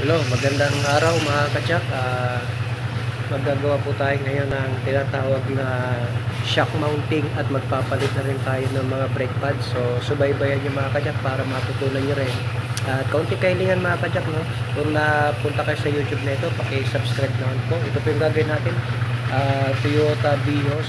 Hello, magandang araw mga kachak. Ah, magagawa po tayo ngayon ng tinatawag na shock mounting at magpapalit na rin tayo ng mga brake pads. So, subaybayan nyo mga kachak para matutunan nyo rin. At kaunti kailingan mga kachak, no? Kung napunta kayo sa YouTube na ito, paki-subscribe naman po. Ito po yung gagawin natin. Ah, Toyota Vios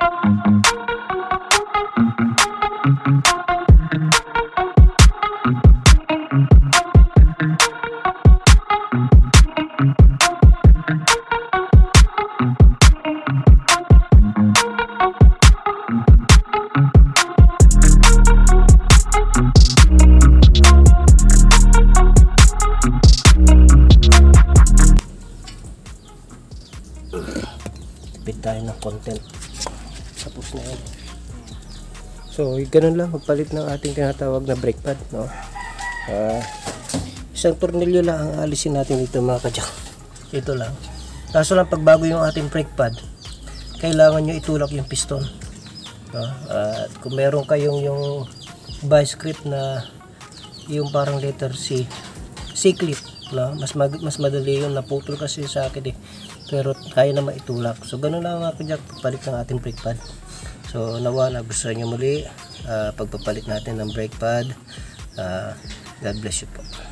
tayo ng content. Tapos na yan. So, ganun lang. Magpalit ng ating tinatawag na brake pad. No? Ah, isang tornilyo lang ang alisin natin dito mga kadyak. Ito lang. Kaso lang pagbago yung ating brake pad, kailangan nyo itulak yung piston. No? At kung meron kayong yung vice grip na yung parang letter C, C-clip, no? mas, mag, mas madali yun, naputol kasi sa akin eh. Pero kaya na maitulak. So ganun lang mga kajak, palit ng ating brake pad. So nawa na gusto nyo muli, ah, pagpapalit natin ng brake pad. Ah, God bless you po.